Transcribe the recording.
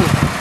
Oh.